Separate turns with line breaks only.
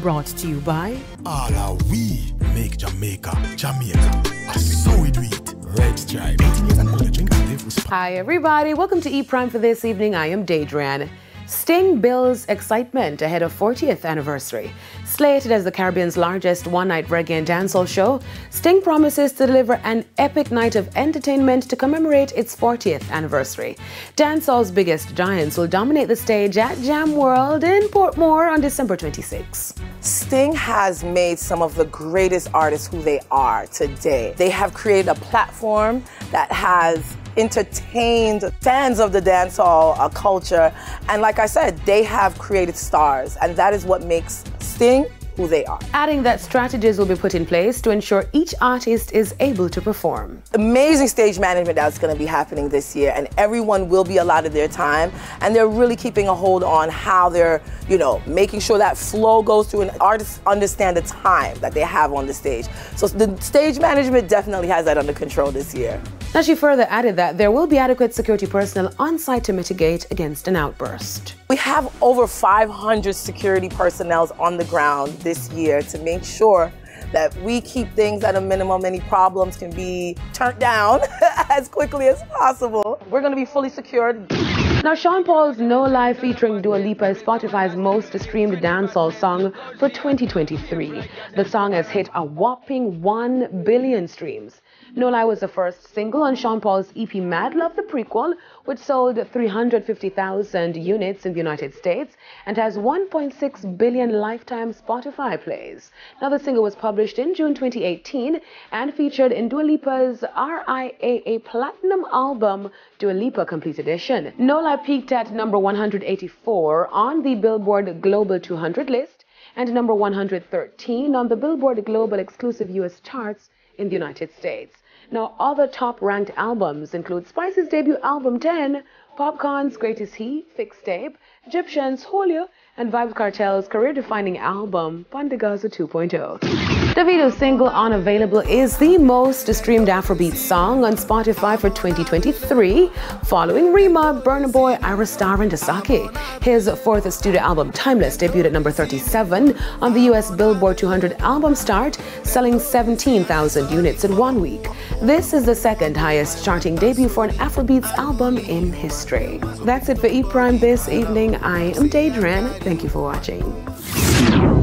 brought to you by
All are we make Jamaica, Jamaica. I so we do it. Red Stripe. 18 years and older, drink and live responsibly.
Hi, everybody. Welcome to E Prime for this evening. I am Daedrian. Sting builds excitement ahead of 40th anniversary. Slated as the Caribbean's largest one-night reggae and dancehall show, Sting promises to deliver an epic night of entertainment to commemorate its 40th anniversary. Dancehall's biggest giants will dominate the stage at Jam World in Portmore on December 26.
Sting has made some of the greatest artists who they are today. They have created a platform that has entertained fans of the dancehall uh, culture. And like I said, they have created stars, and that is what makes Sting who they are.
Adding that strategies will be put in place to ensure each artist is able to perform.
Amazing stage management that's going to be happening this year, and everyone will be allotted their time, and they're really keeping a hold on how they're, you know, making sure that flow goes through, and artists understand the time that they have on the stage. So the stage management definitely has that under control this year.
Now, she further added that there will be adequate security personnel on site to mitigate against an outburst.
We have over 500 security personnel on the ground this year to make sure that we keep things at a minimum. Any problems can be turned down as quickly as possible. We're going to be fully secured.
Now, Sean Paul's No Lie featuring Dua Lipa is Spotify's most streamed dancehall song for 2023. The song has hit a whopping 1 billion streams. No Lie was the first single on Sean Paul's EP Mad Love the Prequel, which sold 350,000 units in the United States and has 1.6 billion lifetime Spotify plays. Now, the single was published in June 2018 and featured in Dua Lipa's RIAA Platinum album, Dua Lipa Complete Edition. No Lie peaked at number 184 on the Billboard Global 200 list and number 113 on the Billboard Global Exclusive US charts in the United States. Now, other top ranked albums include Spice's debut album 10, Popcaan's Great Is He, Fixtape, Egyptian's Julio, and Vybz Kartel's career defining album, Pon Di Gaza 2.0. Davido's single Unavailable is the most streamed Afrobeat song on Spotify for 2023, following Rema, Burna Boy, Ayra Starr, and Asake. His fourth studio album, Timeless, debuted at number 37 on the US Billboard 200 album start, selling 17,000 units in one week. This is the second highest charting debut for an Afrobeats album in history. That's it for E Prime this evening. I am Daydran. Thank you for watching.